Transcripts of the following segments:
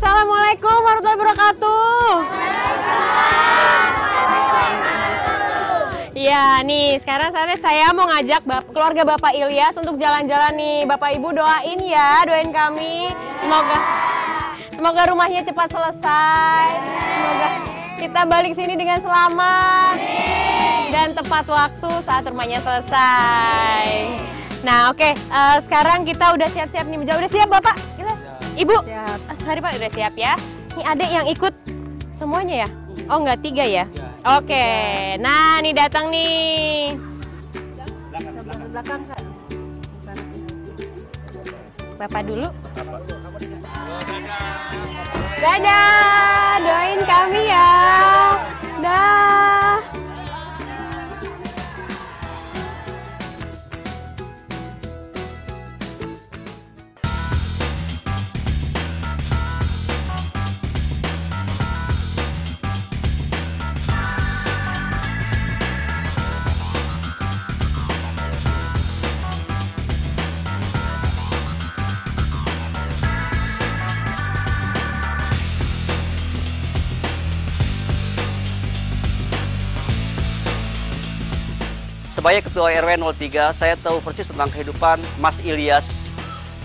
Assalamualaikum warahmatullahi wabarakatuh. Iya nih sekarang saatnya saya mau ngajak bap keluarga Bapak Ilyas untuk jalan-jalan nih. Bapak Ibu doain ya, doain kami. Semoga semoga rumahnya cepat selesai. Semoga kita balik sini dengan selamat dan tepat waktu saat rumahnya selesai. Nah oke, eh, sekarang kita udah siap-siap nih. Udah siap Bapak? Ibu? Siap. Sorry Pak, udah siap ya. Nih adek yang ikut semuanya ya? Oh enggak, tiga ya? Oke, nah nih datang nih. belakang kak Bapak dulu. Dadah, doain Sebagai Ketua RW 03, saya tahu persis tentang kehidupan Mas Ilyas.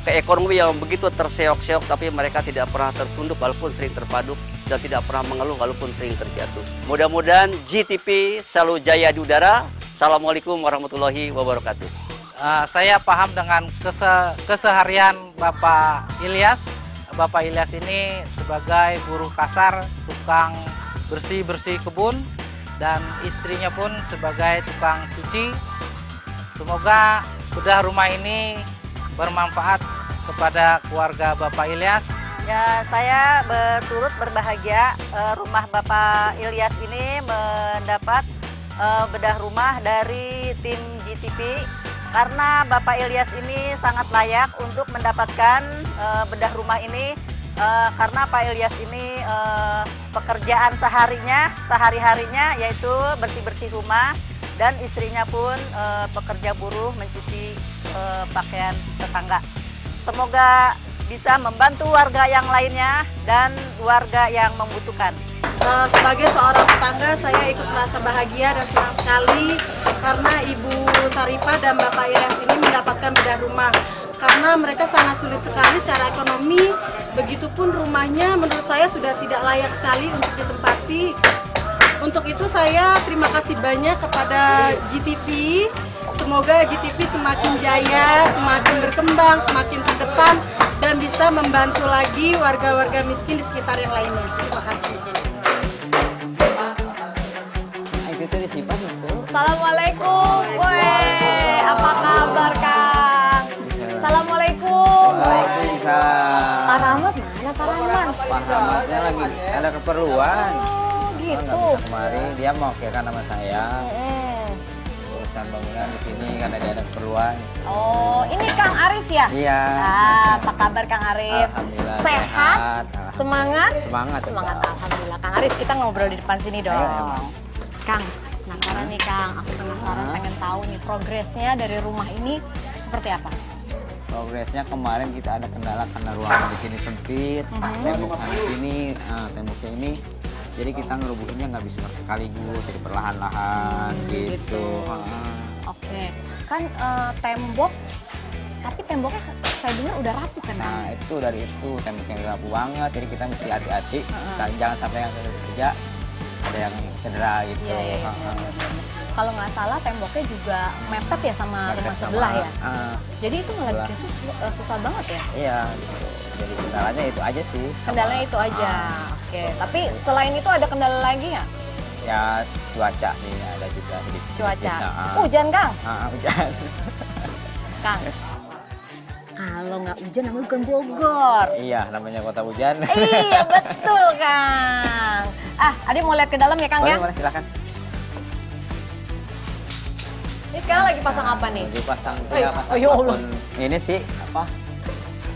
Ke ekonomi yang begitu terseok-seok, tapi mereka tidak pernah tertunduk walaupun sering terpaduk dan tidak pernah mengeluh walaupun sering terjatuh. Mudah-mudahan GTP selalu jaya di udara. Assalamualaikum warahmatullahi wabarakatuh. Eh, saya paham dengan kese- keseharian Bapak Ilyas. Bapak Ilyas ini sebagai buruh kasar, tukang bersih-bersih kebun, dan istrinya pun sebagai tukang cuci. Semoga bedah rumah ini bermanfaat kepada keluarga Bapak Ilyas. ya saya berturut berbahagia eh, rumah Bapak Ilyas ini mendapat eh, bedah rumah dari tim GTP karena Bapak Ilyas ini sangat layak untuk mendapatkan eh, bedah rumah ini eh, karena Pak Ilyas ini eh, pekerjaan seharinya sehari-harinya yaitu bersih-bersih rumah dan istrinya pun eh, pekerja buruh mencuci eh, pakaian tetangga. Semoga bisa membantu warga yang lainnya dan warga yang membutuhkan. Sebagai seorang tetangga saya ikut merasa bahagia dan senang sekali karena Ibu Saripah dan Bapak Ilyas ini mendapatkan bedah rumah karena mereka sangat sulit sekali secara ekonomi. Begitupun rumahnya menurut saya sudah tidak layak sekali untuk ditempati. Untuk itu saya terima kasih banyak kepada GTV semoga GTV semakin jaya semakin berkembang semakin ke depan dan bisa membantu lagi warga-warga miskin di sekitar yang lainnya. Terima kasih. Assalamualaikum. Woi, Waalaikumsalam. Pak Rahmat mana Pak Rahmat? Pak Ahmadnya lagi ada keperluan. Oh, gitu. bisa kemari, dia mau kira nama saya. Mm. Urusan bangunan di sini karena dia ada keperluan. Oh, ini Kang Arif ya? Iya. Ah, apa kabar Kang Arif? Alhamdulillah Sehat? Alhamdulillah. Semangat? Semangat. Semangat alhamdulillah. Kang Arif, kita ngobrol di depan sini dong. Ayo, ayo. Kang, penasaran nih Kang. Aku penasaran pengen tahu nih progresnya dari rumah ini seperti apa? Progresnya kemarin kita ada kendala karena ruangan di sini sempit, Mhm. temboknya di sini, ah, temboknya ini. Jadi kita ngerubuhinnya nggak bisa sekaligus, jadi perlahan-lahan Hmm, gitu. gitu. Oke, kan eh, tembok, tapi temboknya saya dengar udah rapuh kan? Nah itu dari itu temboknya rapuh banget, jadi kita mesti hati-hati, Heeh. jangan sampai yang kerja ada yang cedera gitu. Iya, iya, iya. Ah, ah. Kalau nggak salah temboknya juga mepet ya sama Mepet rumah sama- sebelah ya. ah, Jadi itu malah sebelah. bikin sus- eh, susah banget ya. iya, gitu. jadi kendalanya itu aja sih. sama- Kendalanya itu aja. ah, Oke, tapi selain itu ada kendala lagi nggak? ya cuaca nih ada juga sedikit. Cuaca. Ah. Hujan Kang. Ah, hujan. Kang. Kalau nggak hujan namanya bukan Bogor. iya, namanya kota hujan. iya betul Kang. Ah, Ade mau lihat ke dalam ya Kang boleh, ya? boleh silakan. Ini sekarang lagi pasang apa nih? Lagi pasang Oh, ya, pasang Oh, ya Allah. Ini sih apa?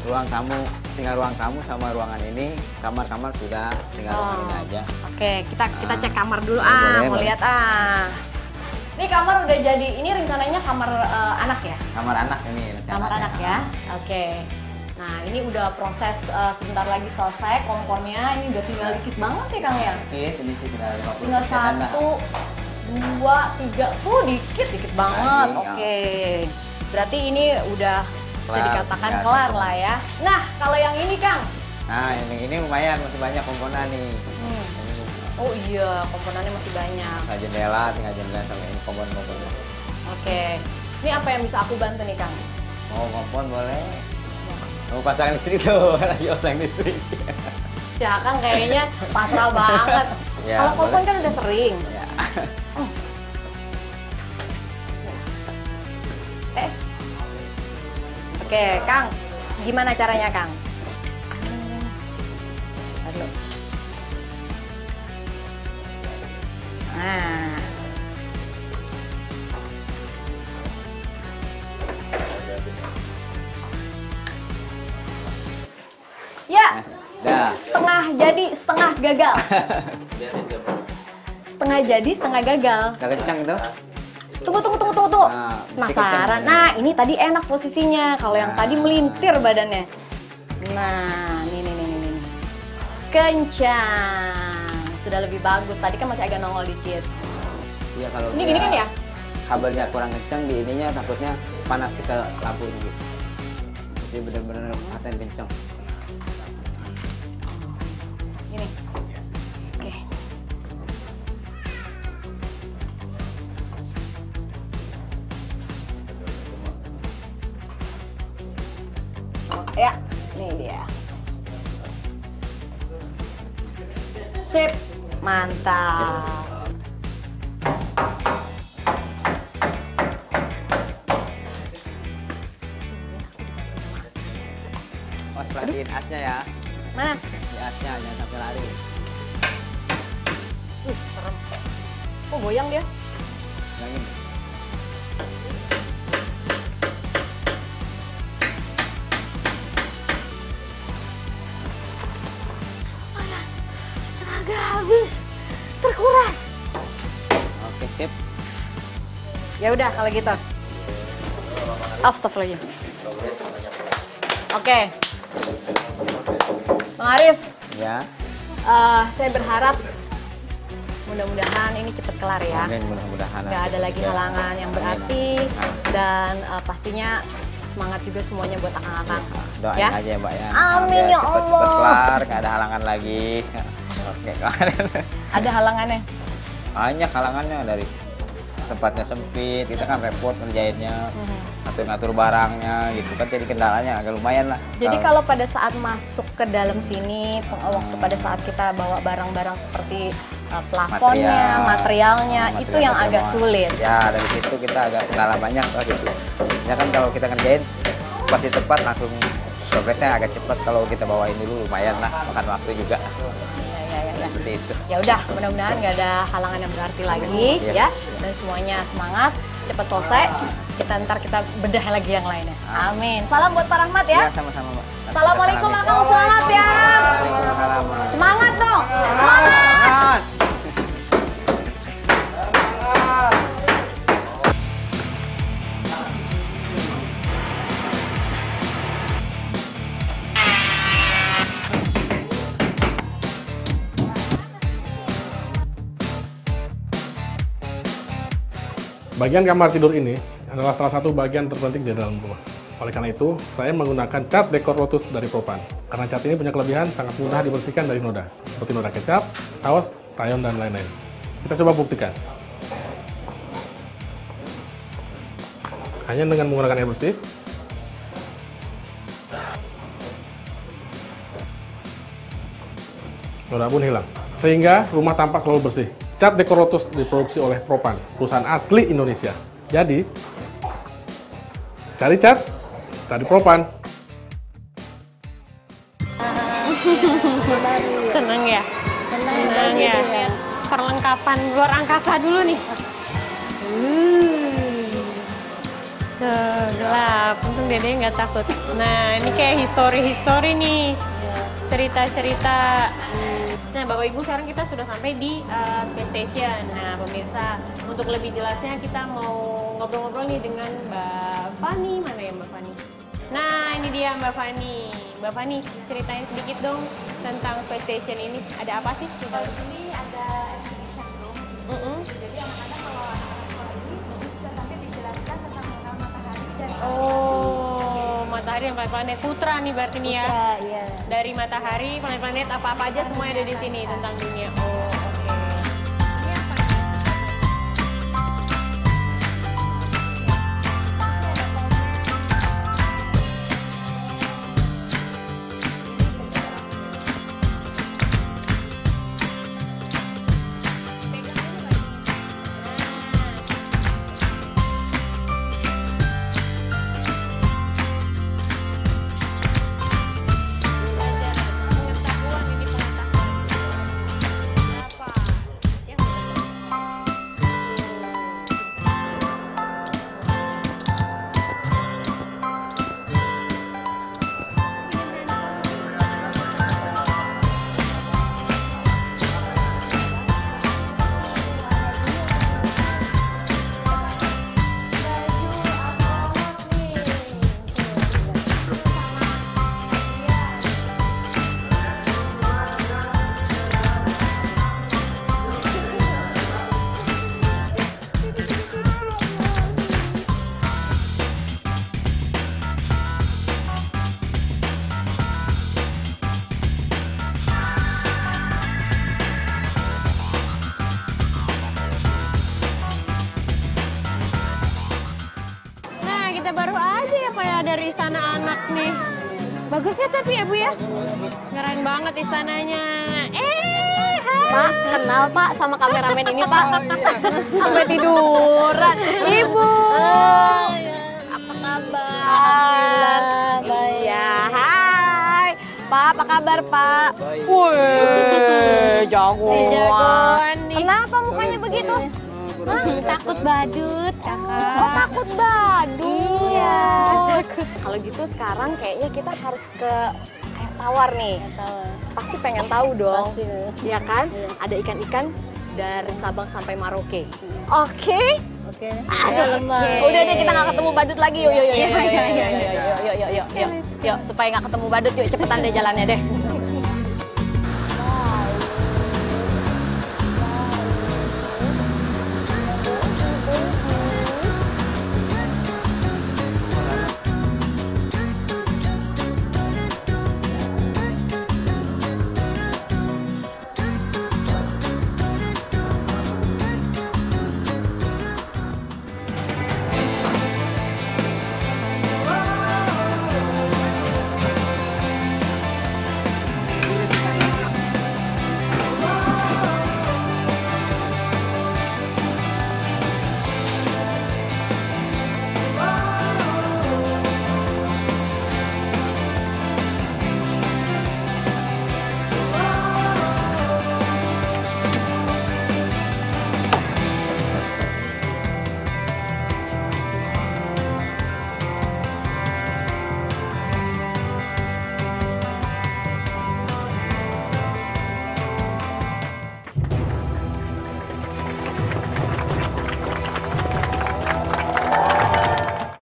Ruang tamu, tinggal ruang tamu sama ruangan ini, kamar-kamar sudah, tinggal ruangan ini Oh. aja. Oke, kita kita Ah. cek kamar dulu ah, boleh, mau boleh. lihat ah. Ini kamar udah jadi. Ini rencananya kamar eh, anak ya? Kamar anak ini rencananya. Kamar anak ya. Oke. Nah, ini udah proses eh, sebentar lagi selesai komponnya. Ini udah tinggal dikit banget ya, Kang ya? Oke, ini sih tinggal 50 Tinggal satu, dua, tiga. Tuh dikit, dikit banget. Lagi, Oke. Berarti ini udah bisa Kelar, dikatakan ya, kelar lah ya. Nah, kalau yang ini, Kang. Nah, ini ini lumayan masih banyak komponen nih. Hmm. Oh iya, komponennya masih banyak. tinggal jendela, tinggal jendela sama ini komponen-komponen. Oke. Ini apa yang bisa aku bantu nih, Kang? Mau kompon boleh. Mau pasang listrik tuh, lagi pasang listrik. Si Akang kayaknya pasrah banget. Ya, Kalau kompon kan udah sering. ya. Eh. Oke, Kang. Gimana caranya, Kang? Aduh. Nah. Ya, Dah. setengah jadi, setengah gagal. setengah jadi, setengah gagal. Udah kencang itu? Tunggu, tunggu, tunggu, tunggu, tunggu. Nah, Penasaran. Nah, ini tadi enak posisinya. Kalau yang Nah. tadi melintir badannya. Nah, nih, nih, nih, nih, nih. Kencang. Sudah lebih bagus. Tadi kan masih agak nongol dikit. Iya kalau Ini gini kan ya? Kabelnya kurang kencang di ininya takutnya panas ke lampu gitu. Jadi benar-benar paten kencang. Mantap. Oh, perhatiin asnya ya. Mana? Di asnya jangan sampai lari. Uh, serem. Oh, goyang dia. Habis. Terkuras. Oke, sip. Ya udah kalau gitu. Astagfirullah. Oke. Bang Arif, Ya. eh, saya berharap mudah-mudahan ini cepet kelar ya. Amin mudah-mudahan. Nggak ada lagi halangan yang berarti dan eh, pastinya semangat juga semuanya buat akang-akang. Doain ya. aja ya, Mbak ya. Amin, ya Allah. kelar, nggak ada halangan lagi. Oke, kemarin. Ada halangannya. Banyak halangannya dari tempatnya sempit, kita kan repot ngerjainnya, Mhm. ngatur-ngatur barangnya gitu kan jadi kendalanya agak lumayan lah. Jadi kalau pada saat masuk ke dalam sini, waktu pada saat kita bawa barang-barang seperti uh, plafonnya, Material. materialnya, Nah, itu material yang agak pertama. sulit. Ya dari situ kita agak kendala banyak lah gitu. Ya kan kalau kita ngerjain pasti tepat langsung progresnya agak cepat kalau kita bawain dulu lumayan lah makan waktu juga. Seperti itu. Ya udah, mudah-mudahan nggak ada halangan yang berarti lagi Iya. ya, dan semuanya semangat, cepat selesai. Kita ntar kita bedah lagi yang lainnya. Amin. Salam buat Pak Rahmat ya. Ya sama-sama mbak. Assalamualaikum Akang, semangat ya. Waalaikumsalam. Bagian kamar tidur ini adalah salah satu bagian terpenting di dalam rumah. Oleh karena itu, saya menggunakan cat dekor Lotus dari Propan. Karena cat ini punya kelebihan sangat mudah dibersihkan dari noda, seperti noda kecap, saus, rayon, dan lain-lain. Kita coba buktikan. Hanya dengan menggunakan air bersih, noda pun hilang. Sehingga rumah tampak selalu bersih. Cat dekor Lotus diproduksi oleh Propan, perusahaan asli Indonesia. Jadi, cari cat, cari Propan. Seneng ya? Seneng, ya. Lihat perlengkapan luar angkasa dulu nih. Hmm. Tuh, gelap. Untung dede nggak takut. Nah, ini kayak histori-histori nih. Cerita-cerita. Hmm. Nah, Bapak Ibu sekarang kita sudah sampai di uh, Space Station. Nah, pemirsa, untuk lebih jelasnya kita mau ngobrol-ngobrol nih dengan Mbak Fani. Mana ya Mbak Fani? Nah, ini dia Mbak Fani. Mbak Fani, ceritain sedikit dong tentang Space Station ini. Ada apa sih? Di sini ada exhibition room. Mm-mm. Jadi anak-anak kalau anak-anak sekolah ini bisa sampai dijelaskan tentang mengenal matahari dan Oh, matahari dan planet-planet putra nih berarti nih ya. Putra, iya. Dari matahari, planet-planet apa-apa aja semua ada di sini tentang dunia. Oh, dari istana anak nih. Bagus ya tapi ya Bu ya? Keren banget istananya. Eh, hai. Pak, kenal Pak sama kameramen ini Pak. Sampai tiduran. Ibu. Apa kabar? baik. Ya, hai. Pak, apa kabar Pak? Wih, jagoan. jagoan nih. Kenapa mukanya begitu? Hah? Takut badut. Oh, takut badut. Iya, Kalau gitu sekarang kayaknya kita harus ke air tawar nih. Pasti pengen tahu dong. Pasti. Iya kan? Ada ikan-ikan dari Sabang sampai Maroke. Oke. Oke. Aduh, udah deh kita nggak ketemu badut lagi. Yuk, yuk, yuk, yuk, yuk, Iya, yuk, iya, yuk, yuk, yuk, yuk, yuk, yuk, yuk, yuk, supaya nggak ketemu badut, yuk cepetan deh jalannya deh.